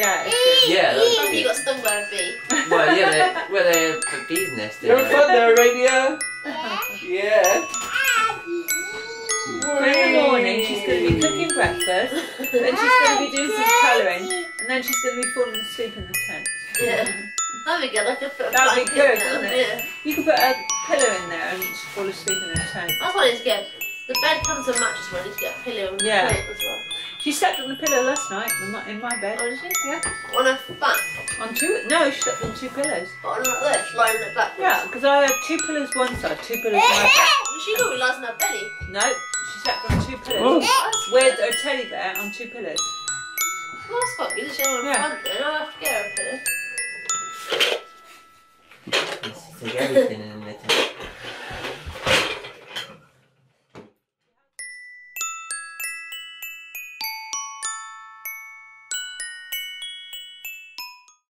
Yeah. it's. Yeah, that's you good. got stung by a bee? Well, yeah, they're, well, they're a bee's nest. You isn't having it? fun there, Aradya? Yeah. So in the morning, she's going to be cooking breakfast, then she's going to be doing some colouring, and then she's going to be falling asleep in the tent. Yeah. That'd be good. I could put a That'd be blanket good, down. wouldn't it? Yeah. You could put a pillow in there and fall asleep in the tent. That's what I need to get. The bed comes with a mattress, but I need to get a pillow and Yeah. quilt as well. She slept on the pillow last night in my, in my bed. Oh, did she? Yeah. On her back. On two? No, she slept on two pillows. But on like this, lying on her back. Yeah, because I had two pillows one side, two pillows on my back. She normally lies on her belly. No, she slept on two pillows That's with good. a teddy bear on two pillows. Well, that's quite good. She on her Yeah. front then. I'll have to get her a pillow. Take everything in the tent.